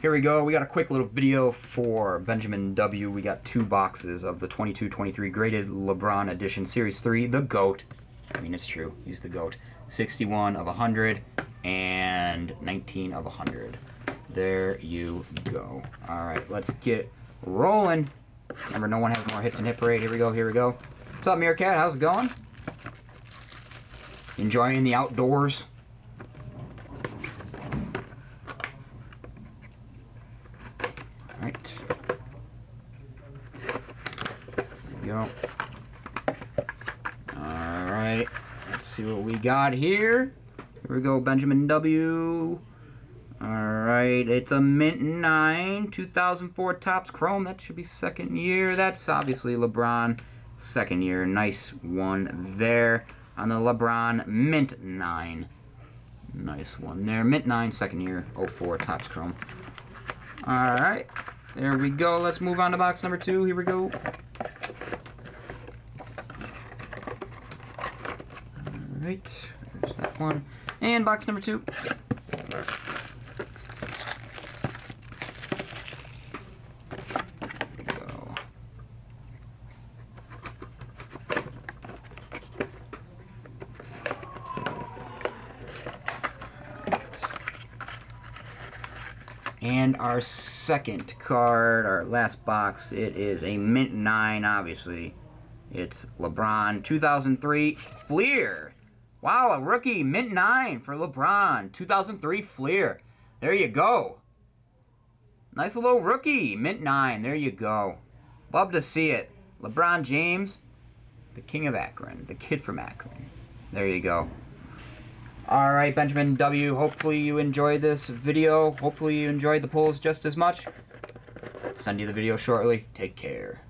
Here we go. We got a quick little video for Benjamin W. We got two boxes of the 22-23 graded LeBron Edition Series 3, the GOAT. I mean, it's true. He's the GOAT. 61 of 100 and 19 of 100. There you go. All right, let's get rolling. Remember, no one has more hits than hit parade. Here we go, here we go. What's up, Meerkat? How's it going? Enjoying the outdoors? Alright. There we go. Alright. Let's see what we got here. Here we go, Benjamin W. Alright, it's a Mint 9, 2004 Topps Chrome. That should be second year. That's obviously LeBron, second year. Nice one there on the LeBron Mint 9. Nice one there. Mint 9, second year, 04 Topps Chrome. Alright, there we go. Let's move on to box number two. Here we go. Alright, there's that one. And box number two. And our second card, our last box, it is a Mint 9, obviously. It's LeBron 2003 Fleer. Wow, a rookie, Mint 9 for LeBron 2003 Fleer. There you go. Nice little rookie, Mint 9. There you go. Love to see it. LeBron James, the king of Akron, the kid from Akron. There you go. All right, Benjamin W. Hopefully you enjoyed this video. Hopefully you enjoyed the pulls just as much. Send you the video shortly. Take care.